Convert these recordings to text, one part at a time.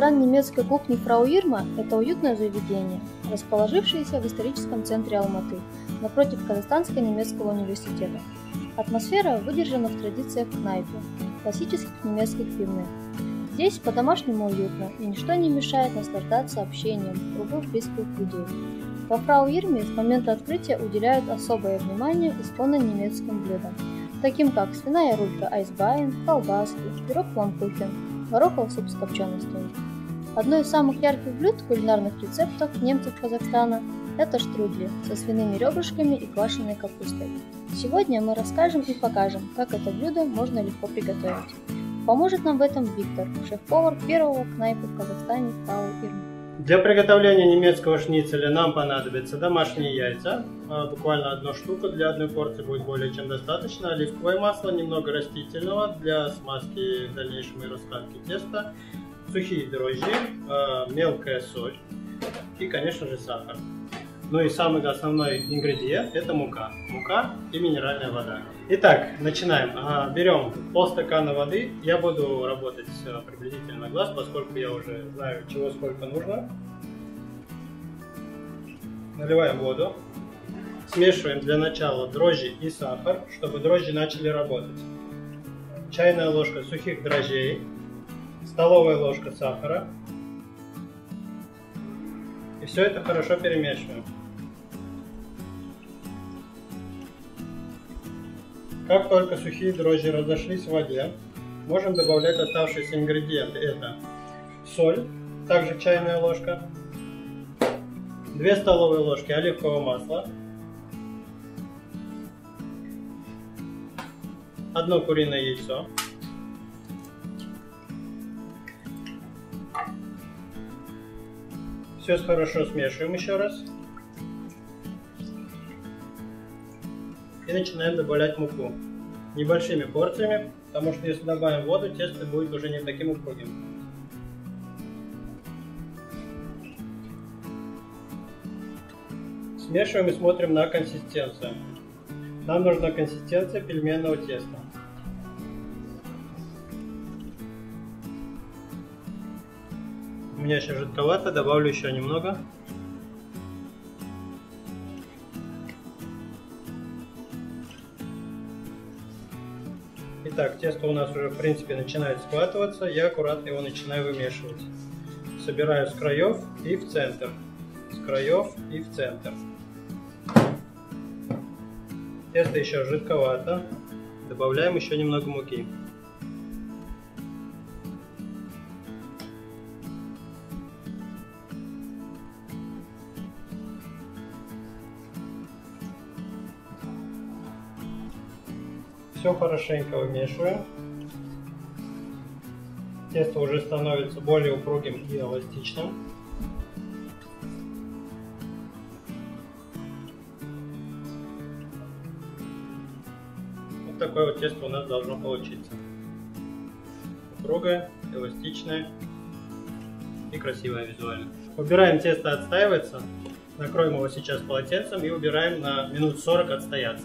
Ресторан немецкой кухни «Фрау Ирма» – это уютное заведение, расположившееся в историческом центре Алматы, напротив Казахстанско-немецкого университета. Атмосфера выдержана в традициях кнайпы, классических немецких пивных. Здесь по-домашнему уютно, и ничто не мешает наслаждаться общением в кругу близких людей. Во Фрау Ирме с момента открытия уделяют особое внимание исконно немецким блюдам, таким как свиная рулька айсбайн, колбаски, пирог фламкухен, гороховый суп с копченостями. Одно из самых ярких блюд кулинарных рецептов немцев Казахстана – это штрудли со свиными ребрышками и квашеной капустой. Сегодня мы расскажем и покажем, как это блюдо можно легко приготовить. Поможет нам в этом Виктор, шеф-повар первого кнайпа в Казахстане Фрау Ирма. Для приготовления немецкого шницеля нам понадобятся домашние яйца, а, буквально одна штука, для одной порции будет более чем достаточно, оливковое масло, немного растительного для смазки дальнейшей раскатки теста, сухие дрожжи, а, мелкая соль и, конечно же, сахар. Ну и самый основной ингредиент это мука. Мука и минеральная вода. Итак, начинаем. А, берем полстакана воды. Я буду работать э, приблизительно на глаз, поскольку я уже знаю, чего сколько нужно. Наливаем воду. Смешиваем для начала дрожжи и сахар, чтобы дрожжи начали работать. Чайная ложка сухих дрожжей, столовая ложка сахара. И все это хорошо перемешиваем. Как только сухие дрожжи разошлись в воде, можем добавлять оставшиеся ингредиенты. Это соль, также чайная ложка, 2 столовые ложки оливкового масла, одно куриное яйцо, все хорошо смешиваем еще раз. и начинаем добавлять муку небольшими порциями, потому что если добавим воду, тесто будет уже не таким упругим. Смешиваем и смотрим на консистенцию. Нам нужна консистенция пельменного теста. У меня еще жидковато, добавлю еще немного. Итак, тесто у нас уже в принципе начинает схватываться, я аккуратно его начинаю вымешивать. Собираю с краев и в центр. С краев и в центр. Тесто еще жидковато. Добавляем еще немного муки. Все хорошенько вымешиваем. Тесто уже становится более упругим и эластичным. Вот такое вот тесто у нас должно получиться. Упругое, эластичное и красивое визуально. Убираем тесто отстаивается. Накроем его сейчас полотенцем и убираем на минут 40 отстояться.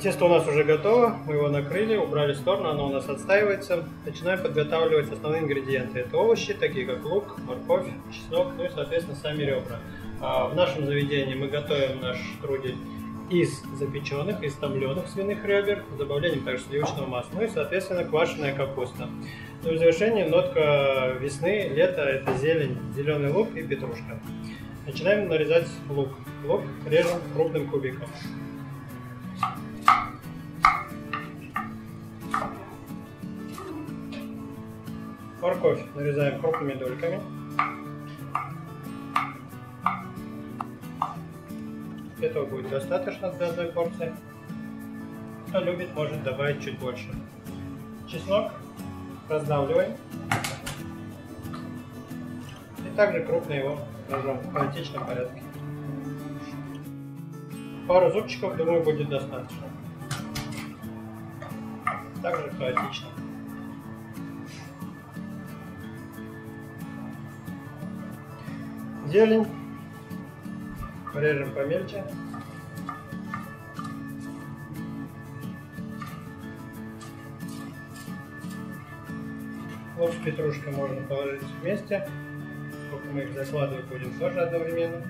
Тесто у нас уже готово, мы его накрыли, убрали в сторону, оно у нас отстаивается. Начинаем подготавливать основные ингредиенты. Это овощи, такие как лук, морковь, чеснок, ну и, соответственно, сами ребра. А в нашем заведении мы готовим наш трудель из запеченных, из томленых свиных ребер, с добавлением также сливочного масла, ну и, соответственно, квашеная капуста. Ну и в завершении нотка весны, лета – это зелень, зеленый лук и петрушка. Начинаем нарезать лук. Лук режем крупным кубиком. Морковь нарезаем крупными дольками. Этого будет достаточно для одной порции. Кто любит, может добавить чуть больше. Чеснок раздавливаем. И также крупно его ножом в хаотичном порядке. Пару зубчиков, думаю, будет достаточно. Также хаотично. Зелень. Порежем помельче. Лук с петрушкой можно положить вместе. Сколько мы их закладывать будем тоже одновременно.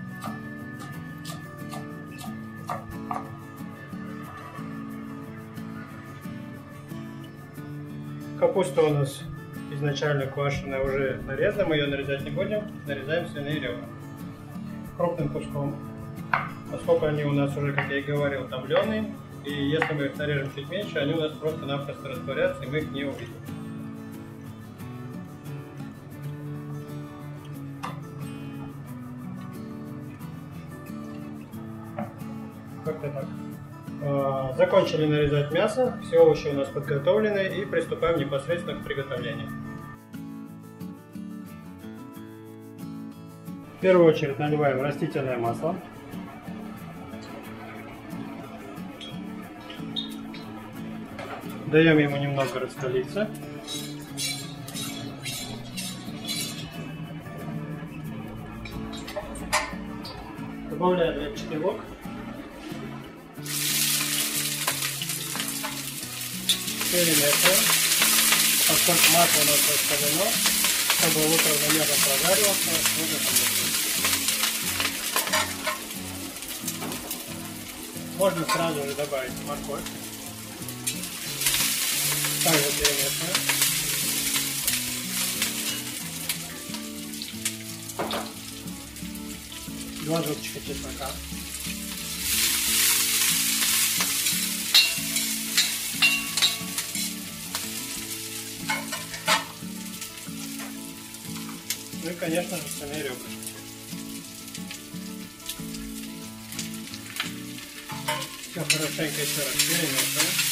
Капуста у нас изначально квашеная уже нарезана, мы ее нарезать не будем, нарезаем свиные ребра крупным куском. Поскольку они у нас уже, как я и говорил, томленые, и если мы их нарежем чуть меньше, они у нас просто-напросто растворятся, и мы их не увидим. Как-то так. А, закончили нарезать мясо, все овощи у нас подготовлены и приступаем непосредственно к приготовлению. В первую очередь наливаем растительное масло. Даем ему немного раскалиться. Добавляем репчатый лук. Перемешиваем. Поскольку масло у нас раскалено, чтобы равномерно прожаривался, нужно помешать. Можно сразу же добавить морковь. Также перемешиваем. Два зубчика чеснока. Конечно же, сами ребра. Все хорошенько еще раз перемешиваем.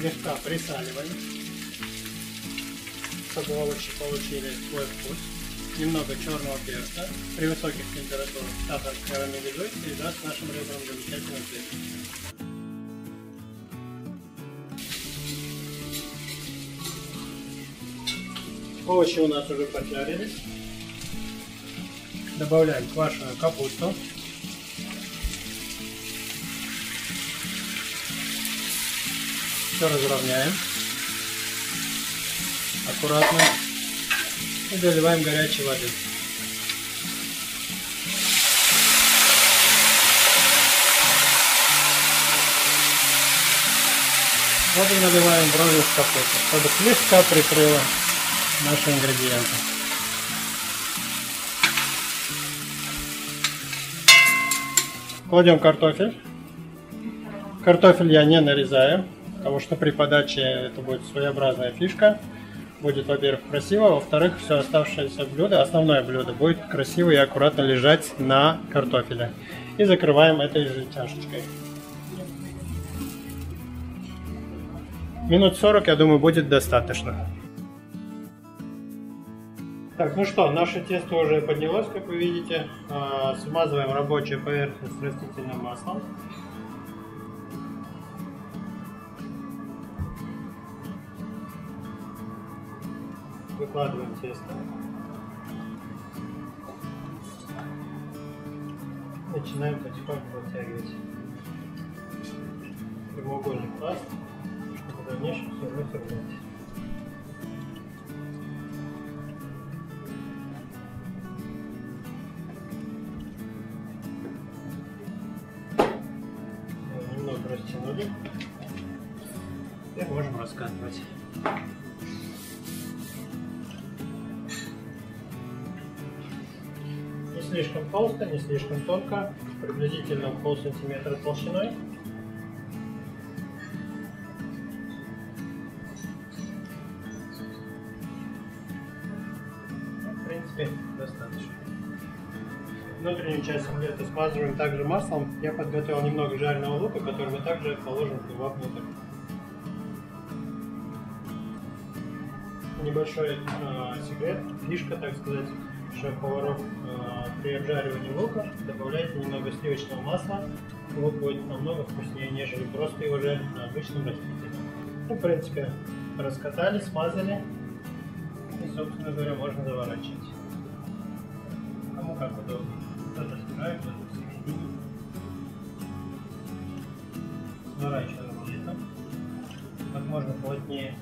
Слегка присаливаем, чтобы овощи получили свой вкус немного черного перца. При высоких температурах сахар карамелизуется и даст нашим ребрам замечательный цвет. Овощи у нас уже поджарились. Добавляем квашеную капусту. Все разровняем. Аккуратно и заливаем горячей воды. Воду наливаем в розу с капустой, чтобы слегка прикрыла наши ингредиенты. Кладем картофель. Картофель я не нарезаю, потому что при подаче это будет своеобразная фишка будет, во-первых, красиво, во-вторых, все оставшееся блюдо, основное блюдо, будет красиво и аккуратно лежать на картофеле. И закрываем этой же чашечкой. Минут 40, я думаю, будет достаточно. Так, ну что, наше тесто уже поднялось, как вы видите. А, смазываем рабочую поверхность растительным маслом. Выкладываем тесто. Начинаем потихоньку вытягивать прямоугольный пласт, чтобы в дальнейшем все выровнять. Немного растянули. Теперь можем раскатывать. Слишком толсто, не слишком тонко, приблизительно пол сантиметра толщиной. В принципе, достаточно. Внутреннюю часть омлета смазываем также маслом. Я подготовил немного жареного лука, который мы также положим туда внутрь. Небольшой э, секрет, фишка, так сказать, шеф-поваров э, при обжаривании лука добавляйте немного сливочного масла. Лук будет намного вкуснее, нежели просто его жарить на обычном растительном. Ну, в принципе, раскатали, смазали и, собственно говоря, можно заворачивать. Кому как удобно. Кто-то собирает, кто-то в середине. Сворачиваем где-то. Как можно плотнее.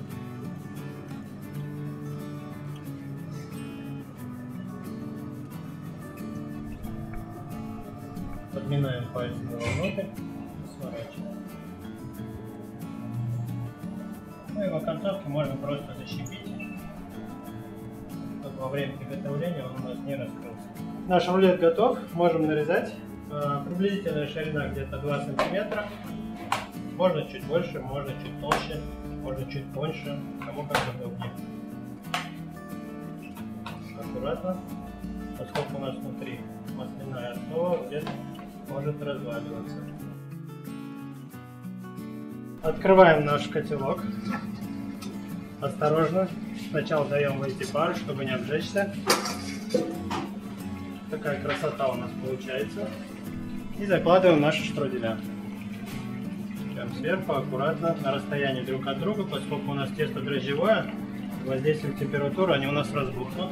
Подминаем пальцем его внутрь и сворачиваем. Ну и в оконцовке можно просто защипить, чтобы во время приготовления он у нас не раскрылся. Наш омлет готов, можем нарезать. А, приблизительная ширина где-то 2 сантиметра. Можно чуть больше, можно чуть толще, можно чуть тоньше, кому как удобнее. Аккуратно, поскольку у нас внутри масляная основа, где-то может разваливаться. Открываем наш котелок. Осторожно. Сначала даем выйти пар, чтобы не обжечься. Такая красота у нас получается. И закладываем наши штруделя. Прям сверху, аккуратно, на расстоянии друг от друга, поскольку у нас тесто дрожжевое, воздействует температуру, они у нас разбухнут.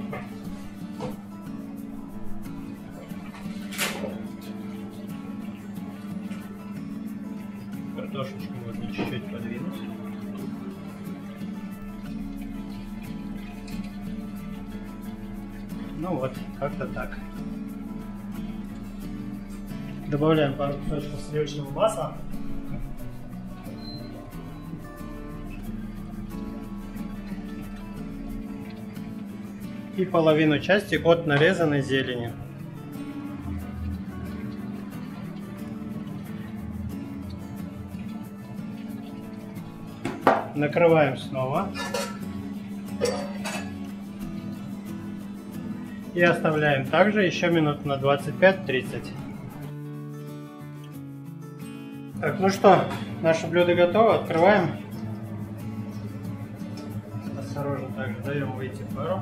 Картошечку можно чуть-чуть подвинуть. Ну вот, как-то так. Добавляем пару кусочков сливочного масла. И половину части от нарезанной зелени. Накрываем снова. И оставляем также еще минут на 25-30. Так, ну что, наше блюдо готово. Открываем. Осторожно также даем выйти пару.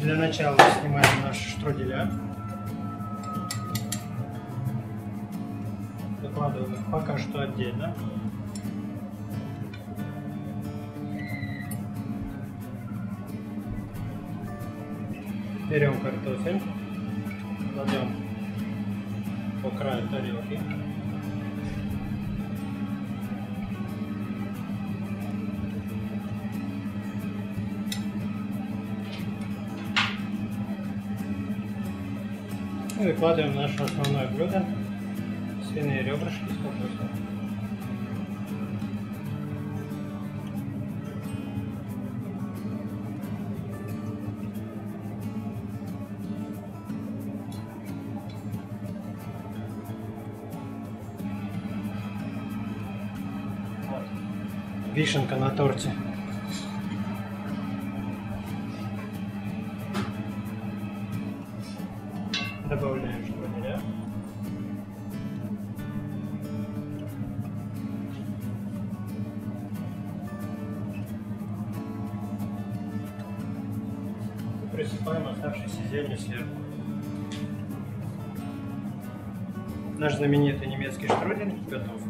Для начала снимаем наши штруделя. Выкладываем их пока что отдельно. Берем картофель, кладем по краю тарелки. Выкладываем наше основное блюдо, свиные ребрышки с капустой. Вишенка на торте. Присыпаем оставшейся зеленью сверху. Наш знаменитый немецкий штрудель готов.